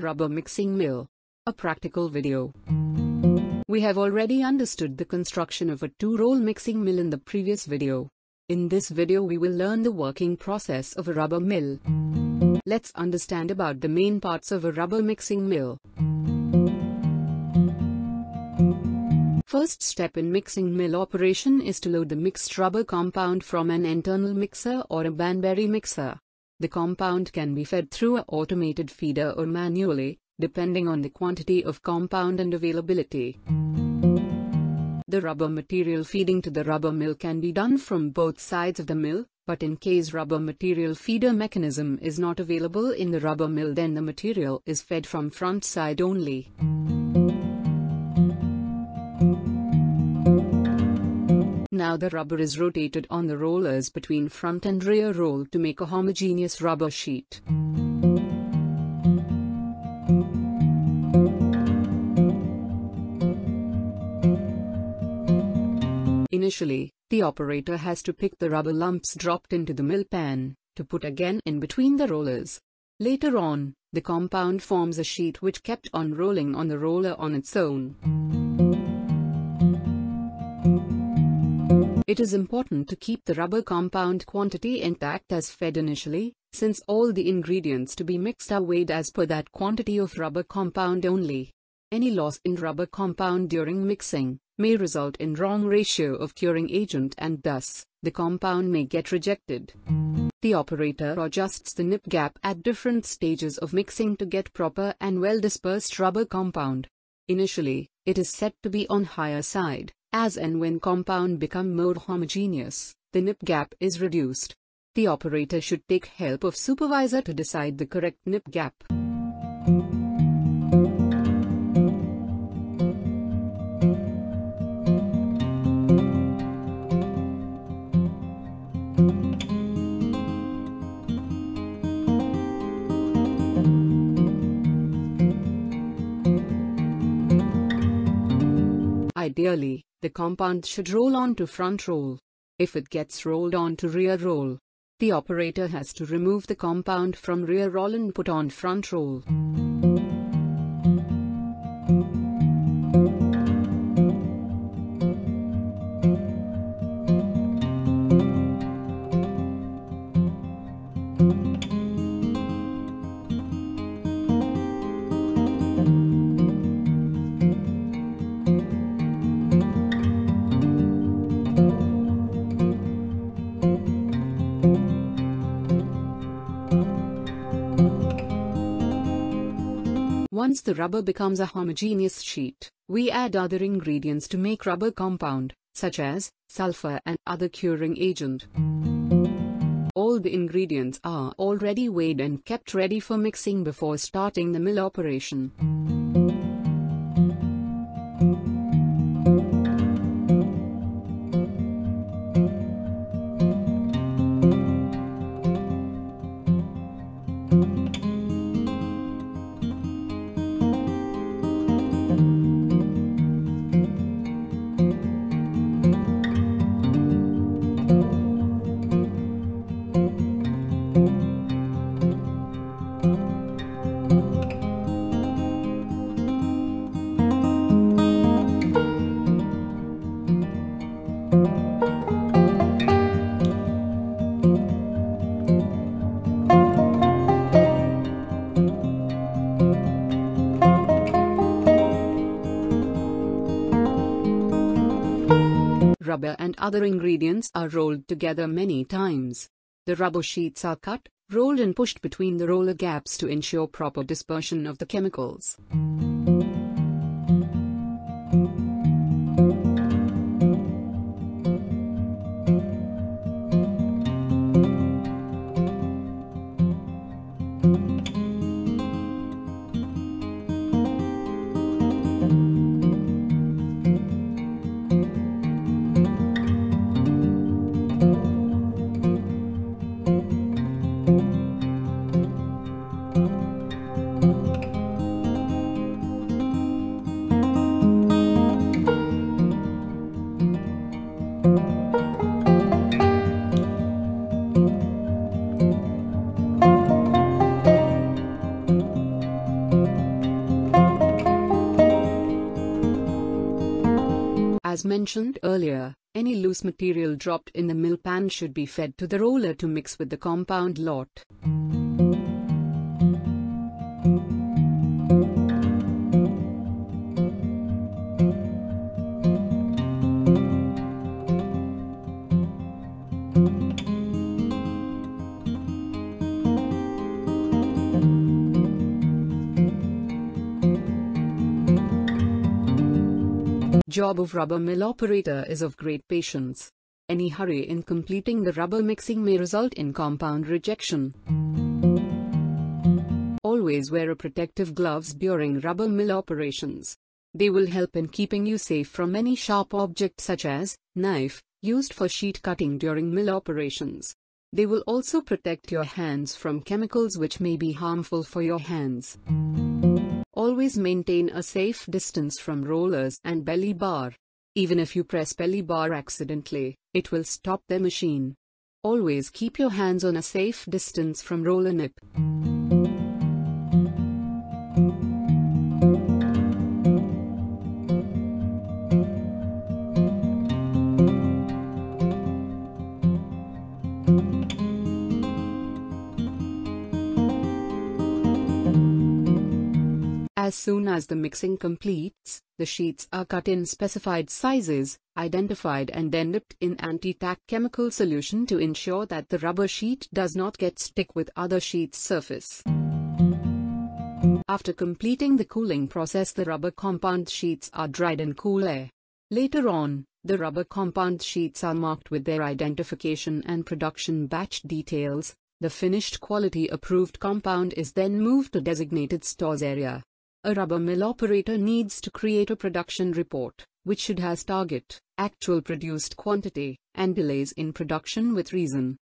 Rubber mixing mill. A practical video. We have already understood the construction of a two-roll mixing mill in the previous video. In this video we will learn the working process of a rubber mill. Let's understand about the main parts of a rubber mixing mill. First step in mixing mill operation is to load the mixed rubber compound from an internal mixer or a Banbury mixer. The compound can be fed through a automated feeder or manually, depending on the quantity of compound and availability. The rubber material feeding to the rubber mill can be done from both sides of the mill, but in case rubber material feeder mechanism is not available in the rubber mill then the material is fed from front side only. Now the rubber is rotated on the rollers between front and rear roll to make a homogeneous rubber sheet. Initially, the operator has to pick the rubber lumps dropped into the mill pan, to put again in between the rollers. Later on, the compound forms a sheet which kept on rolling on the roller on its own. It is important to keep the rubber compound quantity intact as fed initially, since all the ingredients to be mixed are weighed as per that quantity of rubber compound only. Any loss in rubber compound during mixing may result in wrong ratio of curing agent and thus, the compound may get rejected. The operator adjusts the nip gap at different stages of mixing to get proper and well dispersed rubber compound. Initially, it is set to be on higher side. As and when compound become more homogeneous, the nip gap is reduced. The operator should take help of supervisor to decide the correct nip gap. Ideally, the compound should roll on to front roll. If it gets rolled on to rear roll, the operator has to remove the compound from rear roll and put on front roll. Once the rubber becomes a homogeneous sheet, we add other ingredients to make rubber compound, such as sulfur and other curing agent. All the ingredients are already weighed and kept ready for mixing before starting the mill operation. Rubber and other ingredients are rolled together many times. The rubber sheets are cut, rolled and pushed between the roller gaps to ensure proper dispersion of the chemicals. As mentioned earlier, any loose material dropped in the mill pan should be fed to the roller to mix with the compound lot. Job of rubber mill operator is of great patience. Any hurry in completing the rubber mixing may result in compound rejection. Always wear a protective gloves during rubber mill operations. They will help in keeping you safe from any sharp object such as knife used for sheet cutting during mill operations. They will also protect your hands from chemicals which may be harmful for your hands. Always maintain a safe distance from rollers and belly bar. Even if you press belly bar accidentally, it will stop the machine. Always keep your hands on a safe distance from roller nip. As soon as the mixing completes, the sheets are cut in specified sizes, identified and then dipped in anti-tack chemical solution to ensure that the rubber sheet does not get stick with other sheet's surface. After completing the cooling process the rubber compound sheets are dried in cool air. Later on, the rubber compound sheets are marked with their identification and production batch details. The finished quality approved compound is then moved to designated stores area. A rubber mill operator needs to create a production report, which should has target, actual produced quantity, and delays in production with reason.